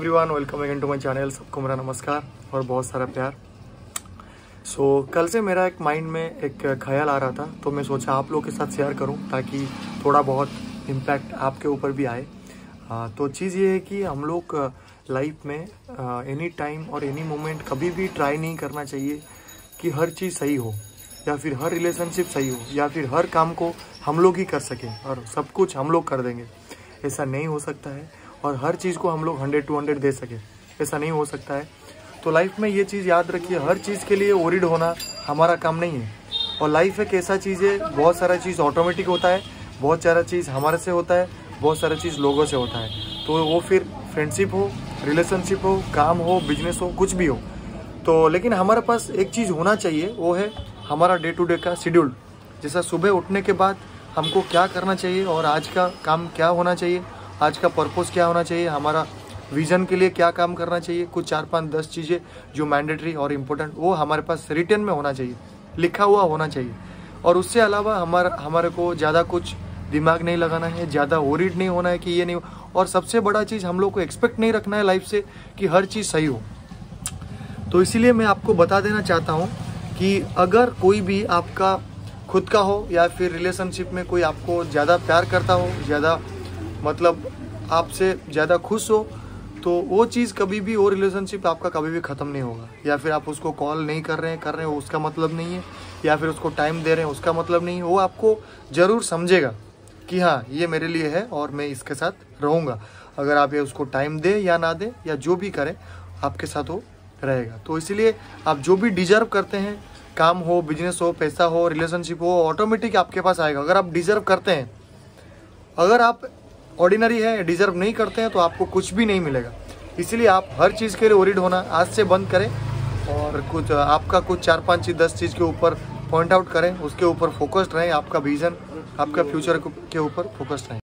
Everyone welcome again to my channel सबको मेरा नमस्कार और बहुत सारा प्यार। सो so, कल से मेरा एक माइंड में एक ख्याल आ रहा था तो मैं सोचा आप लोगों के साथ शेयर करूँ ताकि थोड़ा बहुत इम्पैक्ट आपके ऊपर भी आए। आ, तो चीज़ ये है कि हम लोग लाइफ में एनी टाइम और एनी मोमेंट कभी भी ट्राई नहीं करना चाहिए कि हर चीज़ सही हो या फिर हर रिलेशनशिप सही हो या फिर हर काम को हम लोग ही कर सकें और सब कुछ हम लोग कर देंगे। ऐसा नहीं हो सकता है। और हर चीज़ को हम लोग हंड्रेड टू हंड्रेड दे सके। ऐसा नहीं हो सकता है। तो लाइफ में ये चीज़ याद रखिए, हर चीज़ के लिए ओरिड होना हमारा काम नहीं है। और लाइफ एक ऐसा चीज़ है, बहुत सारा चीज़ ऑटोमेटिक होता है, बहुत सारा चीज़ हमारे से होता है, बहुत सारा चीज़ लोगों से होता है। तो वो फिर फ्रेंडशिप हो रिलेशनशिप हो, काम हो बिज़नेस हो, कुछ भी हो। तो लेकिन हमारे पास एक चीज़ होना चाहिए, वो है हमारा डे टू डे का शेड्यूल जैसा सुबह उठने के बाद हमको क्या करना चाहिए और आज का काम क्या होना चाहिए आज का पर्पस क्या होना चाहिए? हमारा विजन के लिए क्या काम करना चाहिए? कुछ चार पाँच दस चीज़ें जो मैंडेटरी और इम्पोर्टेंट वो हमारे पास रिटर्न में होना चाहिए। लिखा हुआ होना चाहिए। और उससे अलावा हमारा, हमारे को ज़्यादा कुछ दिमाग नहीं लगाना है, ज़्यादा ओरिड नहीं होना है कि ये नहीं और सबसे बड़ा चीज़ हम लोग को एक्सपेक्ट नहीं रखना है लाइफ से कि हर चीज़ सही हो। तो इसीलिए मैं आपको बता देना चाहता हूँ कि अगर कोई भी आपका खुद का हो या फिर रिलेशनशिप में कोई आपको ज़्यादा प्यार करता हो, ज़्यादा मतलब आपसे ज़्यादा खुश हो तो वो चीज़ कभी भी वो रिलेशनशिप आपका कभी भी ख़त्म नहीं होगा। या फिर आप उसको कॉल नहीं कर रहे हैं, कर रहे हैं, उसका मतलब नहीं है। या फिर उसको टाइम दे रहे हैं, उसका मतलब नहीं है। वो आपको ज़रूर समझेगा कि हाँ ये मेरे लिए है और मैं इसके साथ रहूँगा। अगर आप ये उसको टाइम दें या ना दें, या जो भी करें, आपके साथ वो रहेगा। तो इसीलिए आप जो भी डिजर्व करते हैं, काम हो बिज़नेस हो, पैसा हो रिलेशनशिप हो ऑटोमेटिक आपके पास आएगा। अगर आप डिजर्व करते हैं, अगर आप ऑर्डिनरी है डिजर्व नहीं करते हैं तो आपको कुछ भी नहीं मिलेगा। इसीलिए आप हर चीज़ के लिए ओरिड होना, आज से बंद करें और कुछ, आपका कुछ चार पाँच चीज़, दस चीज़ के ऊपर पॉइंट आउट करें, उसके ऊपर फोकस्ड रहें, आपका विजन आपका फ्यूचर के ऊपर फोकस्ड रहें।